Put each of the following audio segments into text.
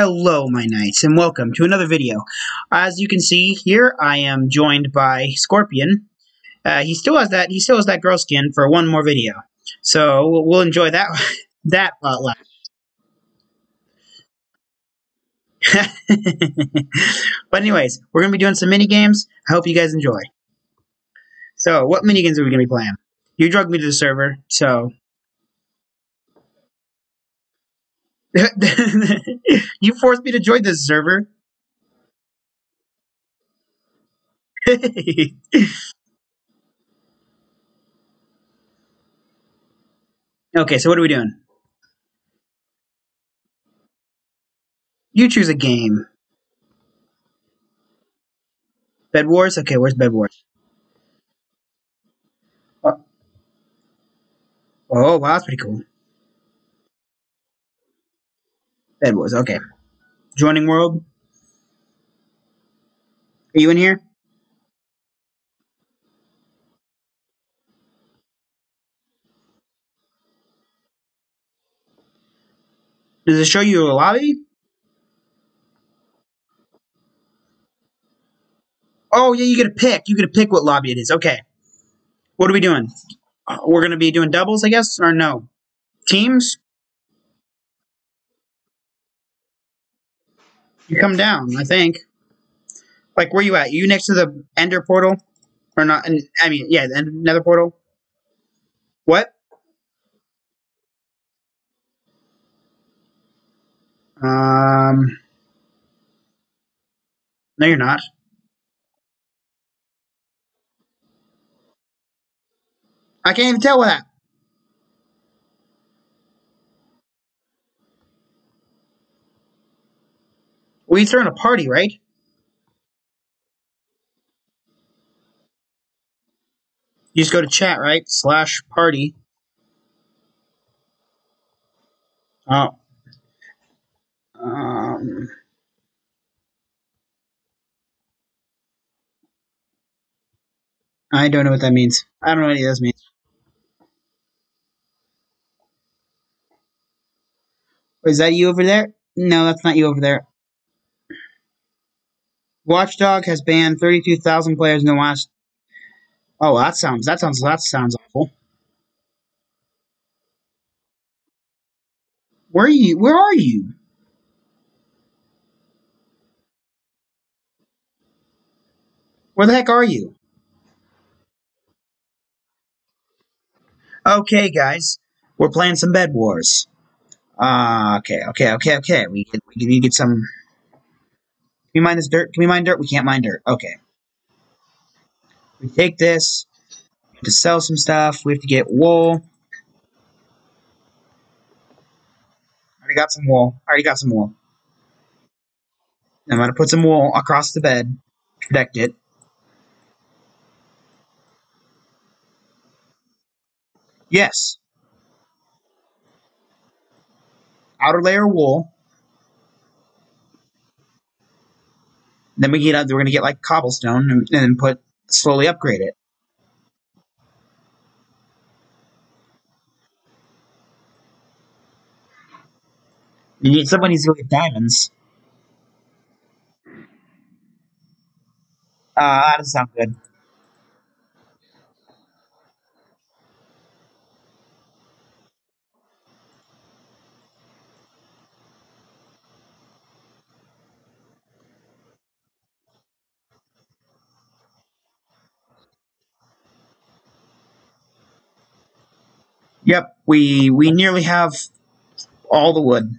Hello, my knights, and welcome to another video. As you can see here, I am joined by Scorpion. Uh, he still has that. He still has that girl skin for one more video, so we'll, enjoy that that potluck. but anyways, we're gonna be doing some mini games. I hope you guys enjoy. So, what mini games are we gonna be playing? You drugged me to the server, so you forced me to join this server. okay, so what are we doing? You choose a game. Bed Wars? Okay, where's Bed Wars? Oh, wow, that's pretty cool. Bed Wars, okay. Joining world. Are you in here? Does it show you a lobby? Oh, yeah, you get to pick. You get to pick what lobby it is. Okay. What are we doing? We're going to be doing doubles, I guess, or no? Teams? You come down, I think. Like, where you at? You next to the Ender portal? Or not? I mean, yeah, the Nether portal. What? Um. No, you're not. I can't even tell that. We throwing a party, right? You just go to chat, right? Slash party. Oh. Um. I don't know what that means. I don't know what any of this means. Is that you over there? No, that's not you over there. Watchdog has banned 32,000 players in the last. Oh, that sounds that sounds that sounds awful. Where are you? Where are you? Where the heck are you? Okay, guys, we're playing some Bed Wars. Uh, okay, okay, okay, okay. We, we need to get some we mine this dirt? Can we mine dirt? We can't mine dirt. Okay. We take this to sell some stuff. We have to get wool. Already got some wool. Already got some wool. I'm going to put some wool across the bed protect it. Yes. Outer layer wool. Then we get we're gonna get like cobblestone and, then put slowly upgrade it. You need somebody who's gonna get diamonds. Uh, that doesn't sound good. Yep, we we nearly have all the wood.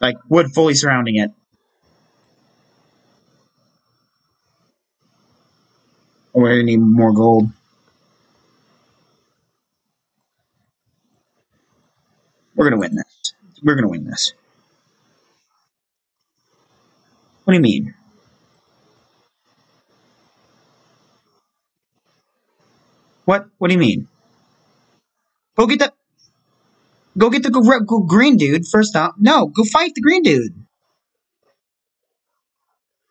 Like wood fully surrounding it. Oh, we need more gold. We're gonna win this. We're gonna win this. What do you mean? What? What do you mean? Go get the. Go get the green dude first off. No, go fight the green dude.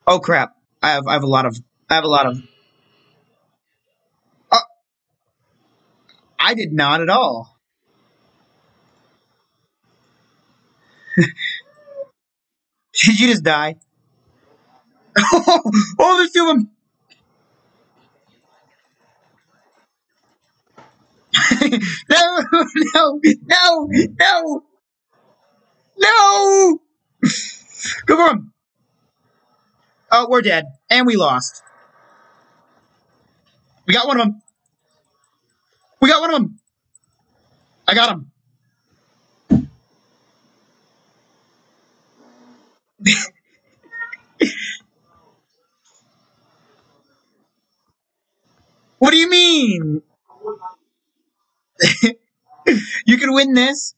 Oh crap! I have I have a lot of I have a lot of. Uh, I did not at all. Did you just die? oh, there's two of them. no, no, no, no, no. For him. Oh, we're dead. And we lost. We got one of them. We got one of them. I got him. what do you mean? you can win this.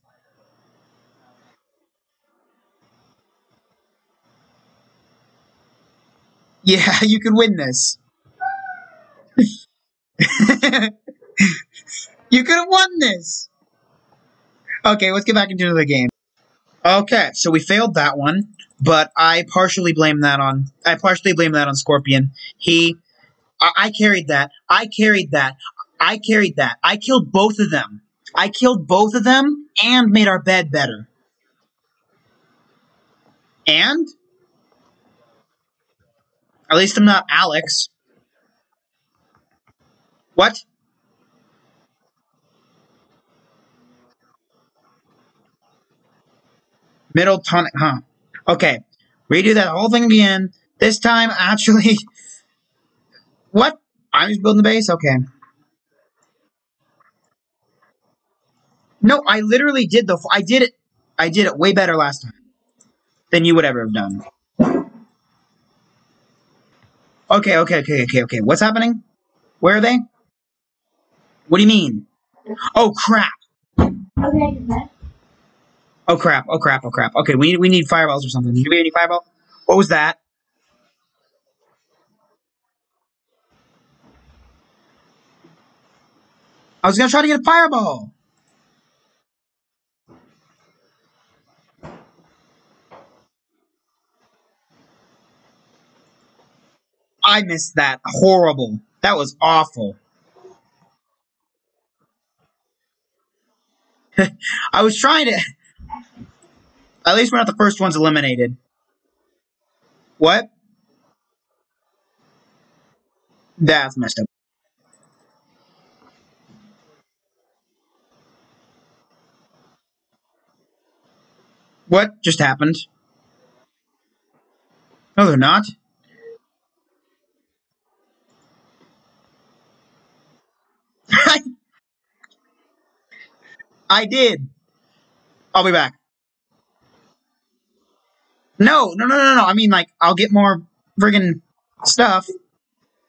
Yeah, you can win this. you could have won this. Okay, let's get back into the game. Okay, so we failed that one, but I partially blame that on I partially blame that on Scorpion. He I, I carried that. I carried that. I carried that. I killed both of them. I killed both of them and made our bed better. And at least I'm not Alex. What? Middle tonic, huh? Okay. Redo that whole thing again. This time, actually. What? I'm just building the base? Okay. No, I literally did the. I did it. I did it way better last time than you would ever have done. Okay, okay, okay, okay, okay. What's happening? Where are they? What do you mean? Oh crap! Okay, Oh crap! Oh crap! Oh crap! Okay, we need we need fireballs or something. Do we have any fireball? What was that? I was gonna try to get a fireball. I missed that. Horrible. That was awful. I was trying to. At least we're not the first ones eliminated. What? That's messed up. What just happened? No, they're not. I did. I'll be back. No, no, no, no, no. I mean, like, I'll get more friggin' stuff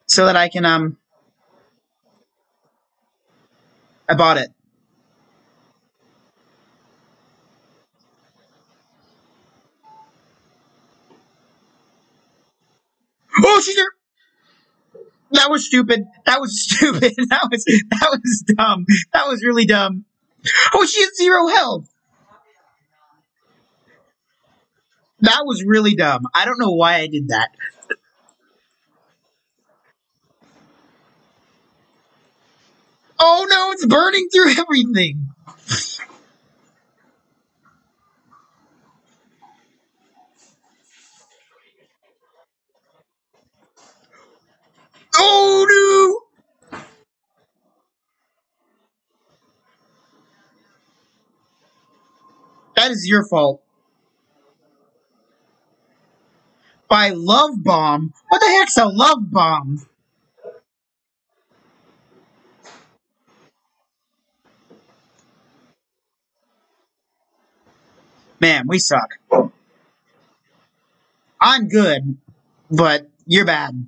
so that I can, um. I bought it. Oh, she's there! That was stupid. That was stupid. That was that was dumb. That was really dumb. Oh, she has zero health. That was really dumb. I don't know why I did that. Oh no, it's burning through everything. Oh no! That is your fault. By love bomb? What the heck's a love bomb? Man, we suck. I'm good, but you're bad.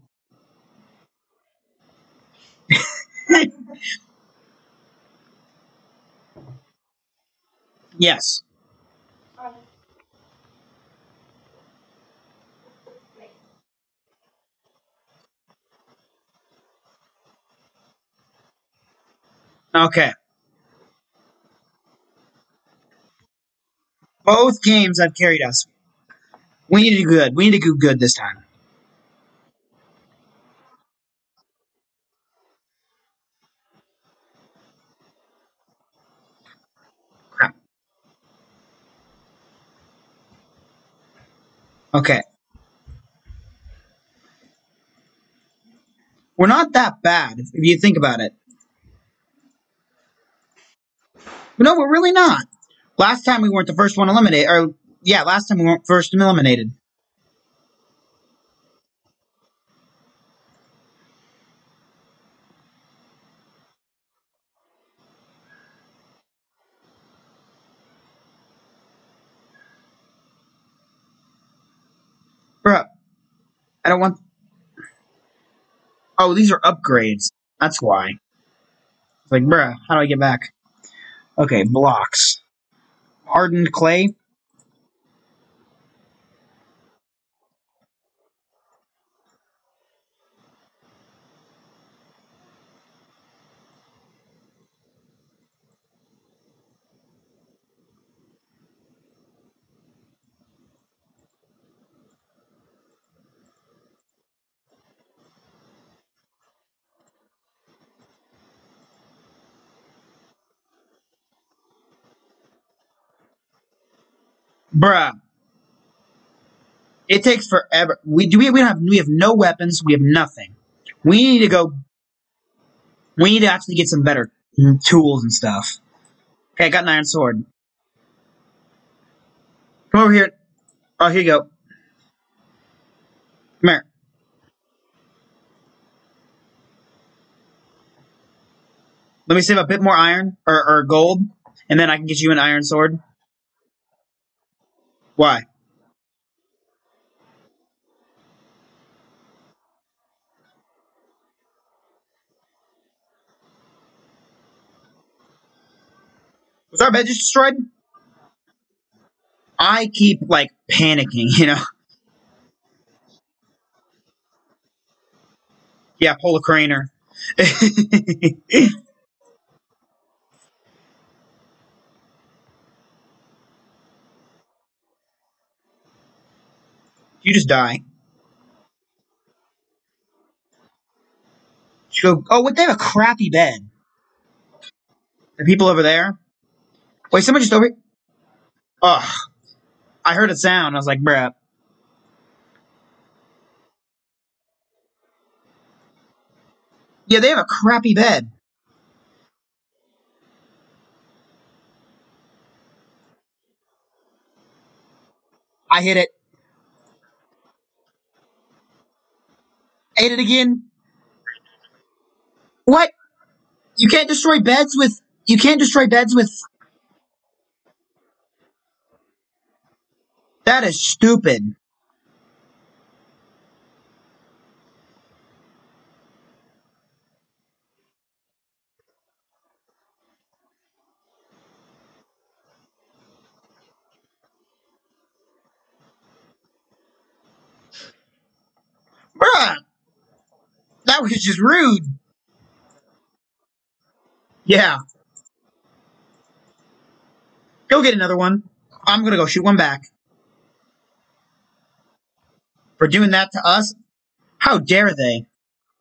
yes. Okay. Both games have carried us. We need to do good. We need to do good this time. Okay. We're not that bad if, you think about it. No, we're really not. Last time we weren't the first one eliminated, or yeah, last time we weren't first eliminated. Bruh, I don't want. Oh, these are upgrades. That's why. It's like, bruh, how do I get back? Okay, blocks. Hardened clay. Bruh. It takes forever. We do we, we don't have we have no weapons, we have nothing. We need to go we need to actually get some better tools and stuff. Okay, I got an iron sword. Come over here. Oh, here you go. Come here. Let me save a bit more iron or, or gold, and then I can get you an iron sword. Why? Our bed just destroyed? I keep like panicking, you know. Yeah, pull a craner. you just die. Go. Oh, what? They have a crappy bed. The people over there. Wait, someone just over. Ugh. I heard a sound. I was like, bruh. Yeah, they have a crappy bed. I hit it. Ate it again. What? You can't destroy beds with. You can't destroy beds with. That is stupid. Bruh! Just rude. Yeah. Go get another one. I'm gonna go shoot one back. For doing that to us? How dare they?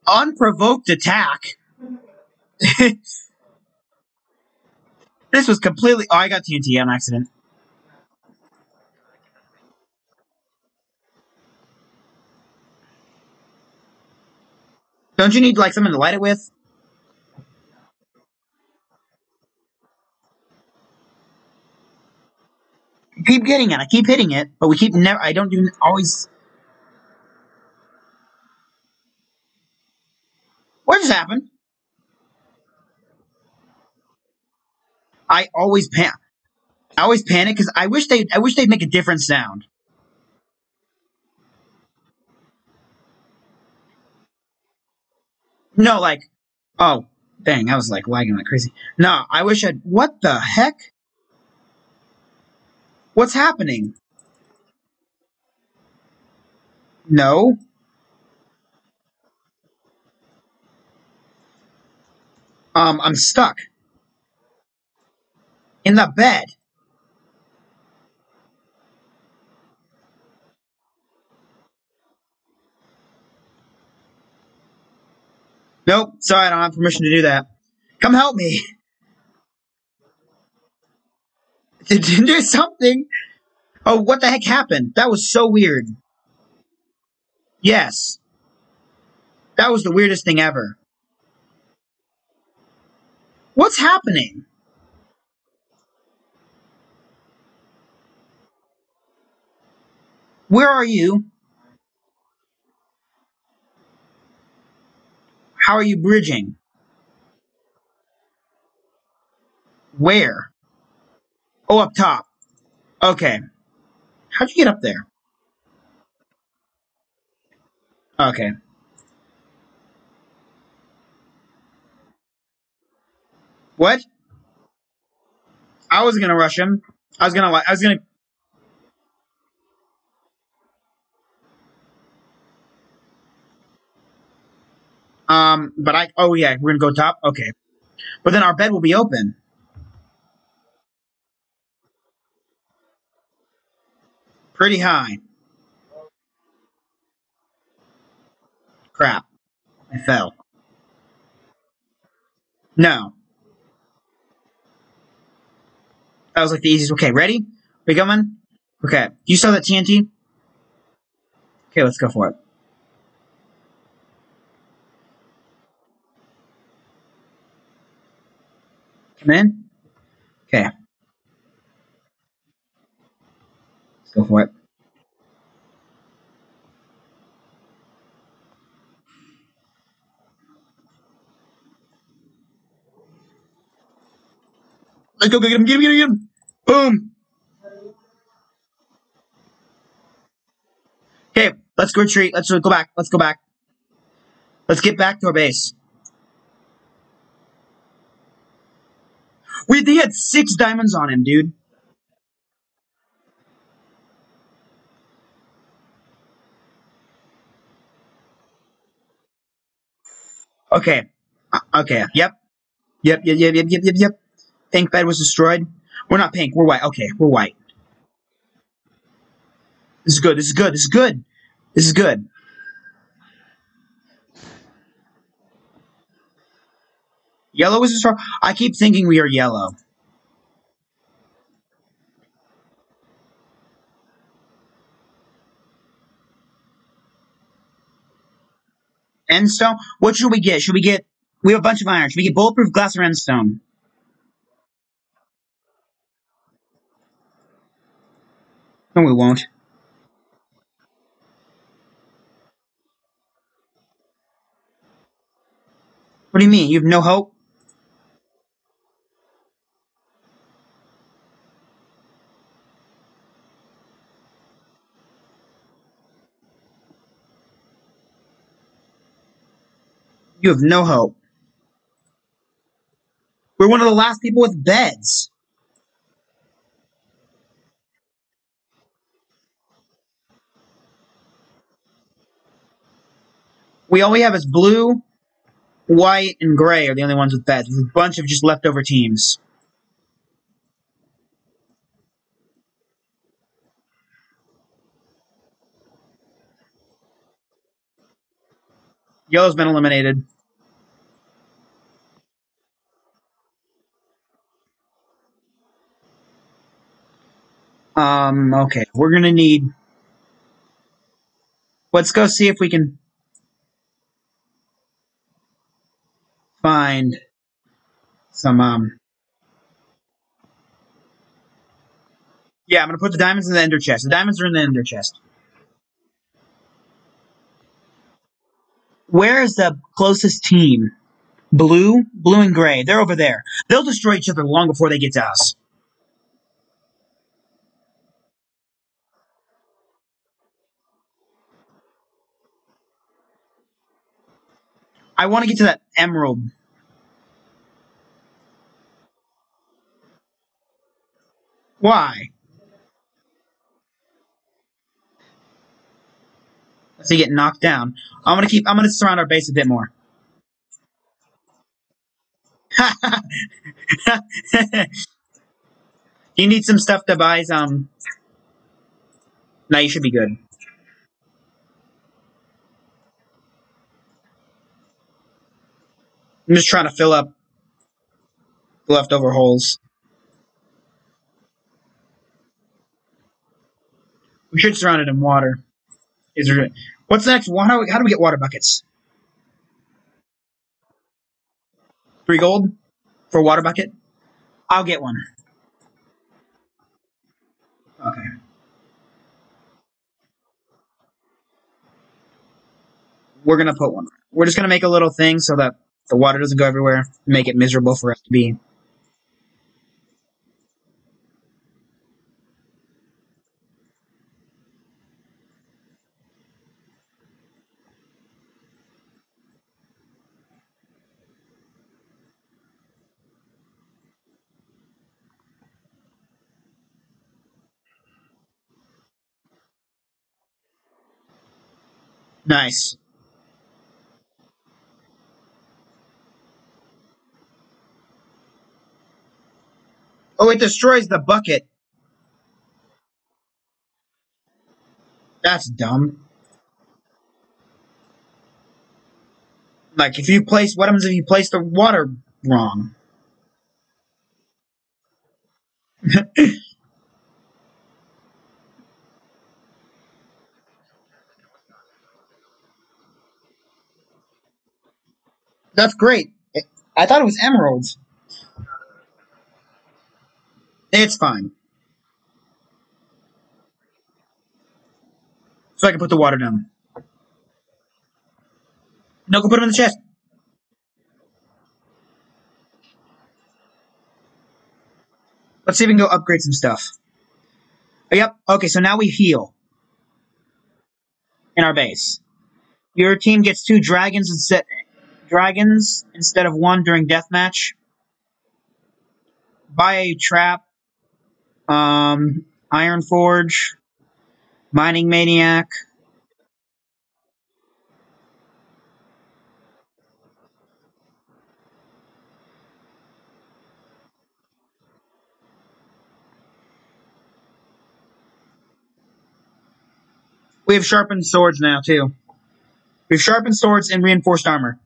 Unprovoked attack. this was completely. Oh, I got TNT on accident. Don't you need like something to light it with? I keep getting it. I keep hitting it, but we keep never. I don't do always. What just happened? I always pan. I always panic because I wish they. I wish they'd make a different sound. No, like, oh, dang, I was like lagging like crazy. No, I wish I'd. What the heck? What's happening? No. Um, I'm stuck in the bed. Nope, sorry, I don't have permission to do that. Come help me. do something. Oh, what the heck happened? That was so weird. Yes. That was the weirdest thing ever. What's happening? Where are you? How are you bridging? Where? Oh, up top. Okay. How'd you get up there? Okay. What? I was gonna rush him. I was gonna. I was gonna. Um, but I. Oh yeah, we're gonna go top. Okay. But then our bed will be open. Pretty high. Crap. I fell. No. That was like the easiest. Okay, ready? We coming? Okay. You saw that TNT? Okay, let's go for it. Come in. Okay. Let's go for it. Let's go get him, get him, get him, get him. Boom. Okay, let's go retreat. Let's go back. Let's go back. Let's get back to our base. We he had six diamonds on him, dude. Okay. Uh, okay. Yep. Yep. Yep. Yep. Yep. Yep. Yep. Yep. Pink bed was destroyed. We're not pink. We're white. Okay. We're white. This is good. This is good. This is good. This is good. Yellow is destroyed. I keep thinking we are yellow. Endstone. What should we get? Should we get? We have a bunch of iron. Should we get bulletproof glass or endstone? No, we won't. What do you mean? You have no hope? You have no hope. We're one of the last people with beds. We all we have is blue, white, and gray are the only ones with beds. With a bunch of just leftover teams. Yellow's been eliminated. Um, okay. We're gonna need let's go see if we can find some um Yeah, I'm gonna put the diamonds in the ender chest. The diamonds are in the ender chest. Where is the closest team? Blue, blue and gray. They're over there. They'll destroy each other long before they get to us. I want to get to that emerald. Why? If they get knocked down, I'm gonna keep. I'm gonna surround our base a bit more. you need some stuff to buy some. Now you should be good. I'm just trying to fill up the leftover holes. We should surround it in water. Is there? What's next? How how do we get water buckets? Three gold for a water bucket. I'll get one. Okay. We're gonna put one. We're just gonna make a little thing so that the water doesn't go everywhere. Make it miserable for us to be. Nice. Oh, it destroys the bucket. That's dumb. Like if you place what happens if you place the water wrong? That's great. I thought it was emeralds. It's fine. So I can put the water down. No, go put them in the chest. Let's see if we can go upgrade some stuff. Oh, yep. Okay, so now we heal in our base. Your team gets two dragons instead dragons instead of one during deathmatch. Buy a trap. Um, Iron Forge, Mining Maniac. We have sharpened swords now too. We have sharpened swords and reinforced armor.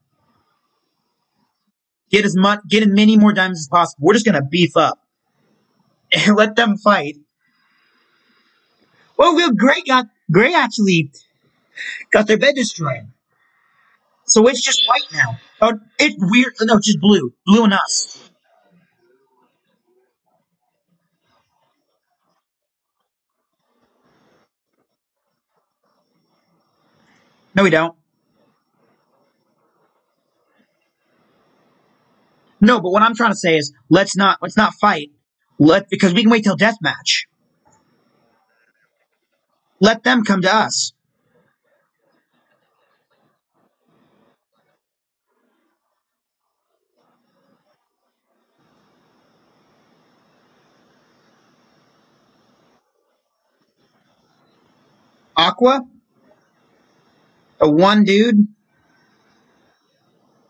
Get as much, get as many more diamonds as possible. We're just gonna beef up and let them fight. Well, Will Gray got Gray actually got their bed destroyed, so it's just white now. Oh, it's weird. No, just blue. Blue and us. No, we don't. No, but what I'm trying to say is let's not let's not fight. Let because we can wait till death match. Let them come to us. Aqua, a one dude.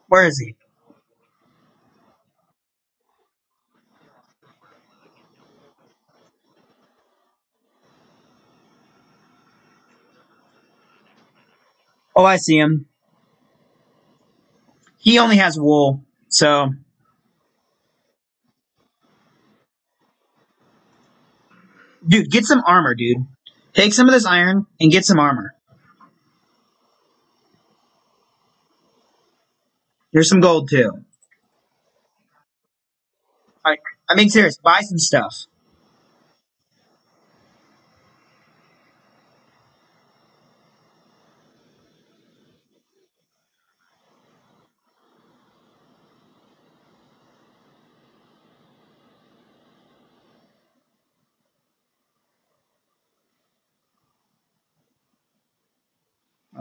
Where is he? Oh, I see him. He only has wool, so dude, get some armor, dude. Take some of this iron and get some armor. Here's some gold too. I I'm being serious. Buy some stuff.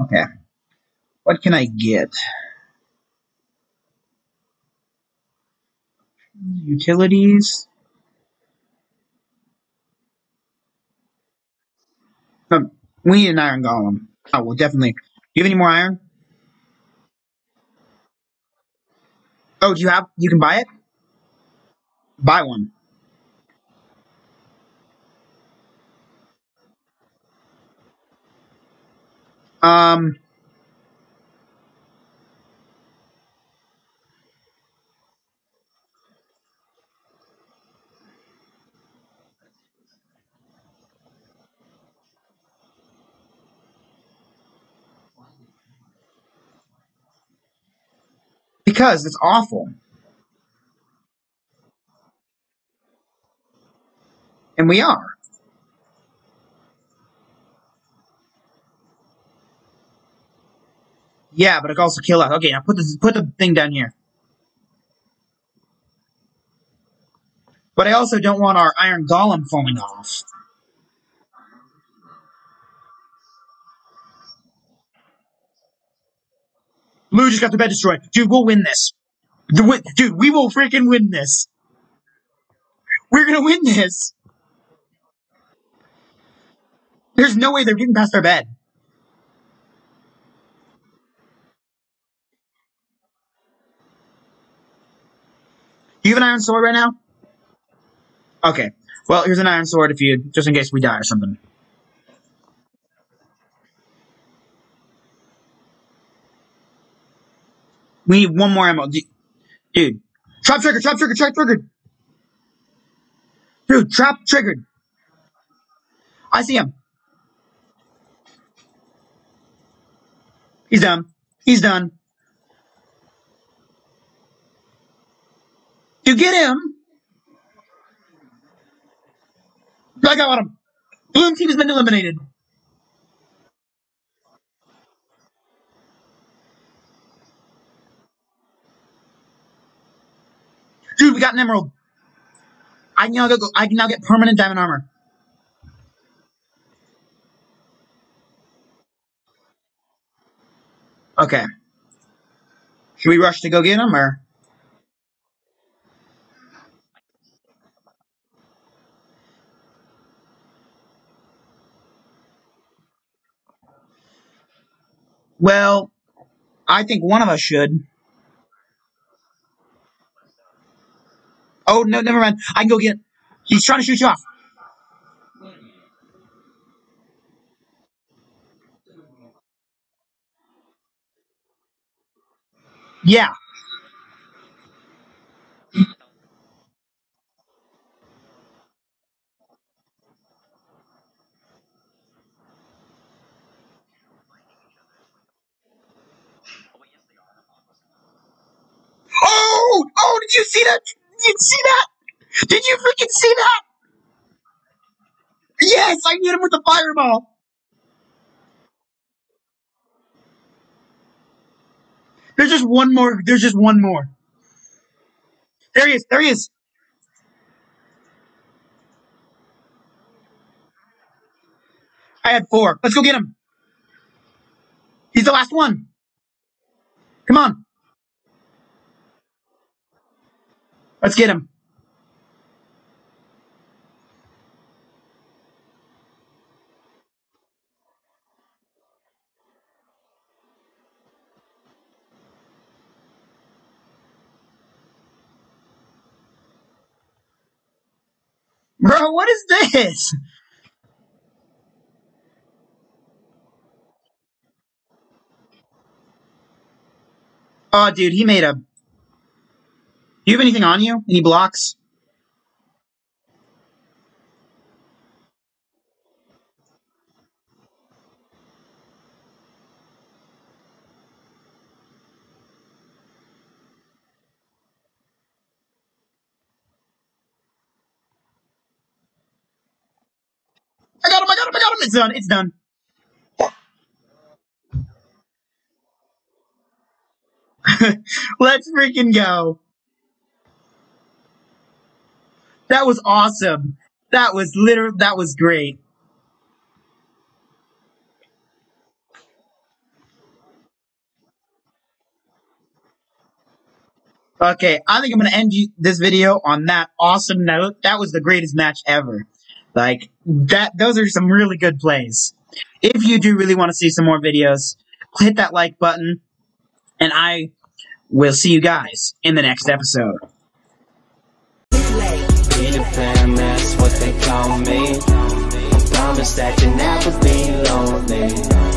Okay. What can I get? Utilities. Um, we need an iron golem. Oh, well, definitely. Do you have any more iron? Oh, do you have? You can buy it. Buy one. Um, because it's awful. And we are. Yeah, but it also kill us. Okay, now put this put the thing down here. But I also don't want our iron golem falling off. Lou just got the bed destroyed. Dude, we'll win this. Dude, we will freaking win this. We're gonna win this. There's no way they're getting past our bed. Do you have an iron sword right now? Okay. Well, here's an iron sword if you just in case we die or something. We need one more ammo. Dude. Trap trigger, trap trigger, trap triggered. Dude, trap triggered. I see him. He's done. He's done. You get him. I got him. Bloom team has been eliminated. Dude, we got an emerald. I can now go. I can now get permanent diamond armor. Okay. Should we rush to go get him, or? Well, I think one of us should. Oh no, never mind. I can go get. He's trying to shoot you off. Yeah. Oh! Oh! Did you see that? Did you see that? Did you freaking see that? Yes, I hit him with the fireball. There's just one more. There's just one more. There he is. There he is. I had four. Let's go get him. He's the last one. Come on. Let's get him. Bro, what is this? Oh, dude, he made a. Do you have anything on you? Any blocks? I got him! I got him! I got him! It's done! It's done. Let's freaking go. That was awesome. That was literally, that was great. Okay, I think I'm gonna end you, this video on that awesome note. That was the greatest match ever. Like that, those are some really good plays. If you do really want to see some more videos, hit that like button, and I will see you guys in the next episode. Call me. I promise that you'll never be lonely.